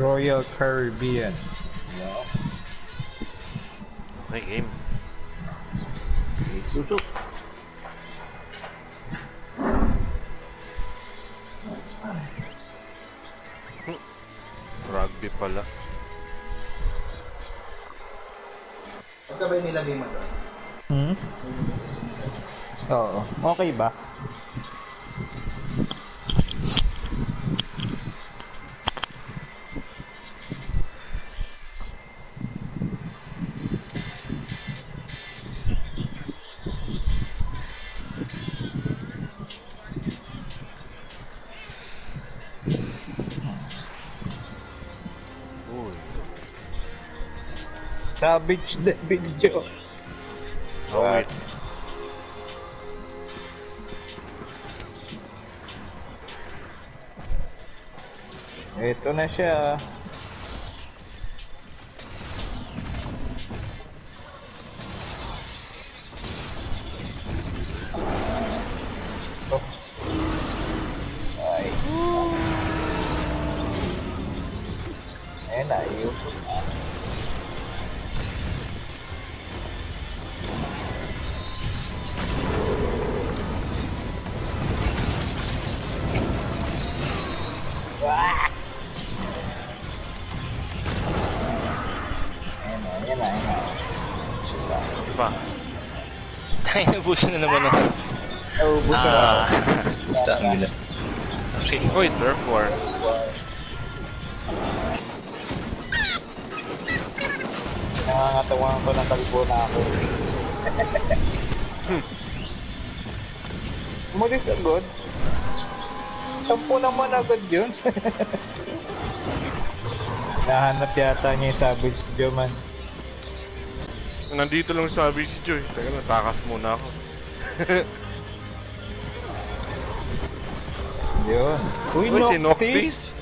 Royal Caribbean. Okay, game. Susok. Rugby pala. Pagka ba nilagay mo to? Hmm? Oo. Okay ba? Savage the video. Oh, wait. Ito na naman ako. Naubos na. Ah, basta ang gila. Okay. Uy, turf war. Nangangatawan ko ng kalbo na ako. Umalis agad. Sampo naman agad yun. Nahanap yata niya yung Savage Joe man. Nandito lang sabi si Joy. Teka na, takas muna ako. Yun. Uy, Uy, si Noctis!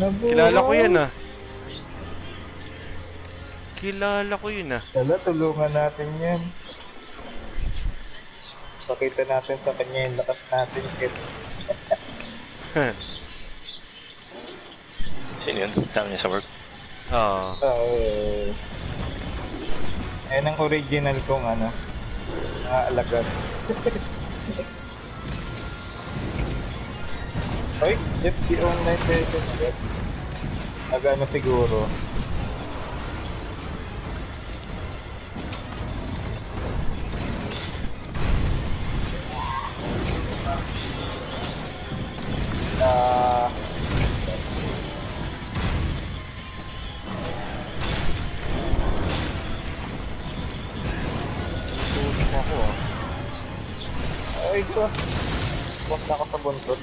Nabuhay. Kilala ko yan ah. Kilala ko yun ah. Tala, tulungan natin yan. Pakita natin sa kanya yung lakas natin. Kit. Sino yun? Tama niya sa work. Oo. Uh, ayan ang original kong ano, mga alagad. Oy, FB online session agad. Agano siguro. Ah, Tutok ay ko. Punta ka sa buntot.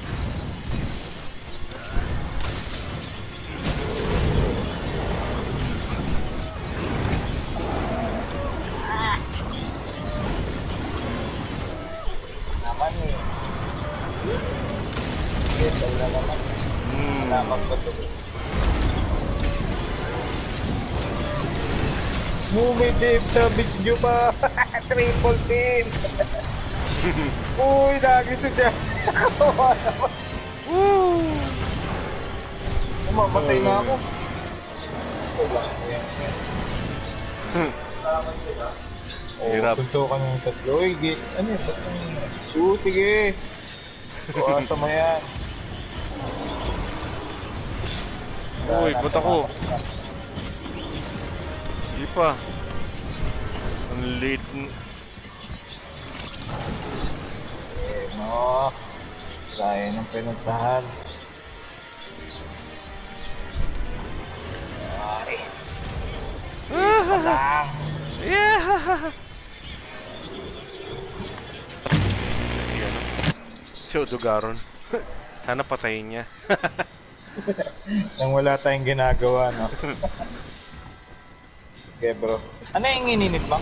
Naman eh. Yes, wala naman. Hmm. Naman ko to. Mumi Dave Savage nyo pa! Triple team! Uy, lagi to siya! Kawawa naman! Woo! Umamatay na ako. Wala. Ayan, ayan. Oh, Hirap. suntukan yung tatlo. Uy, gate. Ano yun? Basta. Shoot, sige! Kuwasa mo yan. Uy, ba't ako? Sige pa. Ang late. No. Kaya ng pinuntahan. Ay. Patang. Yeah! Si ano? Si Odogaron. Sana patayin niya. Nang wala tayong ginagawa, no? okay, bro. Ano yung ininit mo?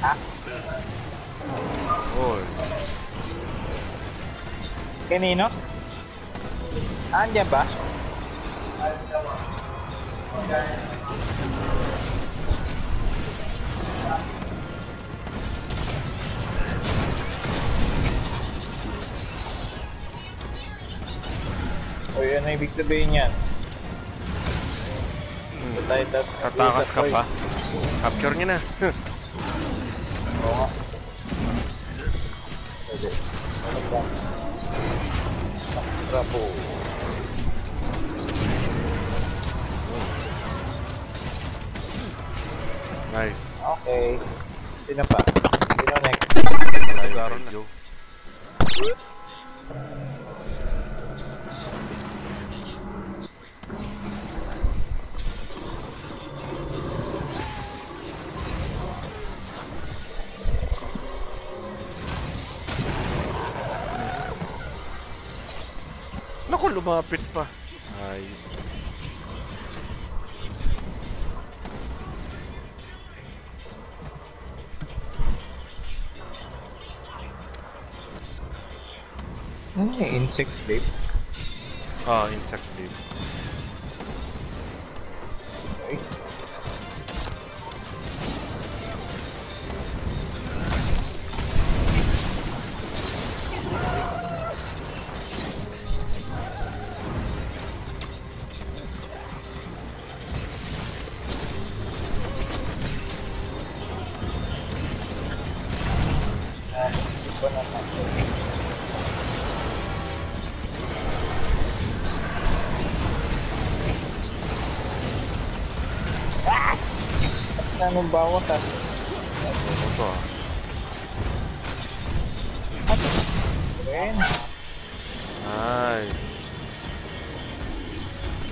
Oy. Kanino? Ah, andyan ba? O yan ang ibig sabihin yan. Hmm. Tayo tat. Tatakas ka pa. Capture niya na. Trapo. nice. Okay. Sino pa? Sino next? Laro na. Naku, lumapit pa. Ay. Ano yung insect babe? Ah, insect babe. Anong bawat ah? Ano to ah? Ren. Ay.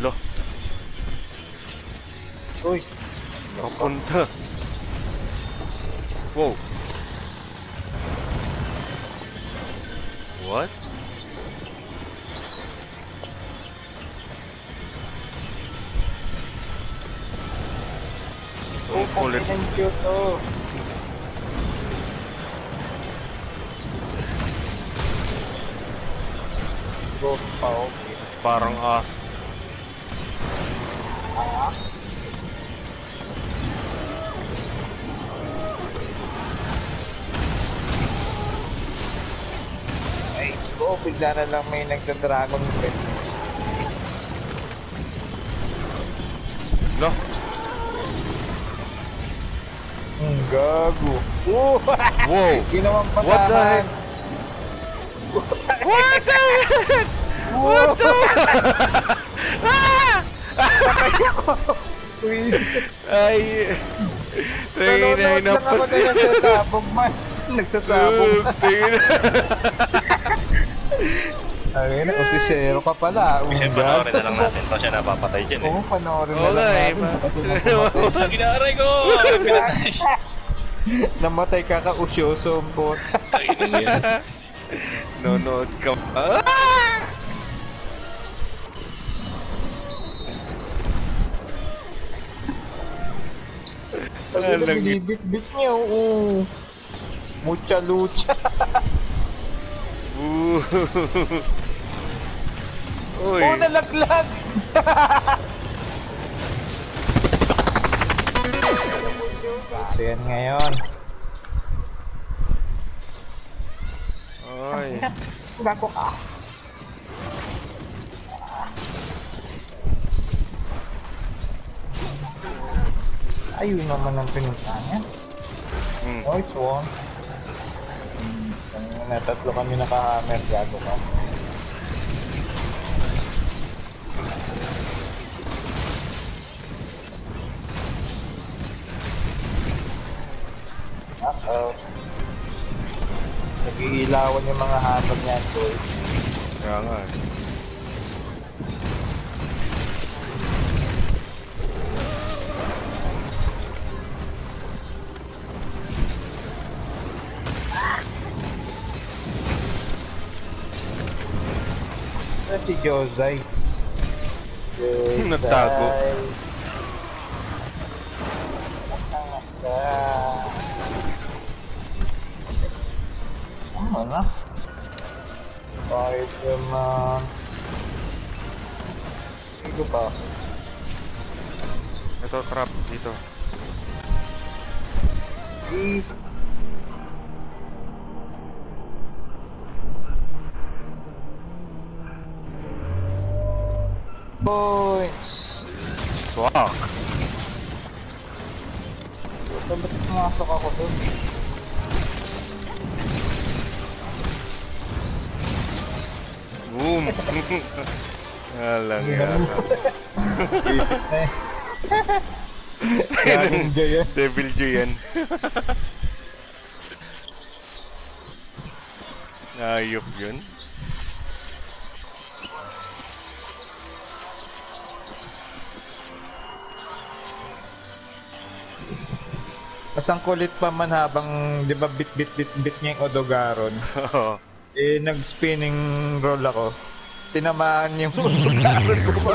Lo, Uy. papunta. Ang kulit. Ang cute oh. Go pa okay. Mas parang as. Ay, go. Bigla na lang may nagda-dragon pet. Lo, Hmm, gago. Oh! wow. Ginawang What the heck? What the heck? What the ah! Please. Ay, Nanonood lang ako na nagsasabog man. Nagsasabog. Tingin na. Ay, na, si Shero ka pala. Kasi panoorin na lang natin. Pa siya napapatay dyan eh. Oo, panoorin na Oo lang natin. Sa ginaray ko! Pinatay. Namatay ka ka, usyoso ang bot. Nonood ka pa. Ah! Pag Alang- binibit-bit niya, oo. Mucha lucha. Ooh. Uy. Oo, nalaglag. So yan ngayon. Ay. Gago ka. Ayun naman ang pinunta niya. Hmm. Nice one. Hmm, kanina na tatlo kami naka-hammer, gago ka. Uh-oh. Nag-iilawan yung mga hammer niyan, boy. Kaya nga eh. Ano si Josay? Josay. Nagtago. Ano na? Kahit naman... Hindi pa. Ito, trap dito. Points! Swak! Ba't pumasok ako dun? Boom! Alang yan. Isip na eh. Galing gayon. Devil J yan. Ayop yun. Mas ang kulit pa man habang, di ba, bit bit bit bit niya yung Odogaron. Oo. Eh, nag-spinning roll ako. Tinamaan yung Odogaron ko.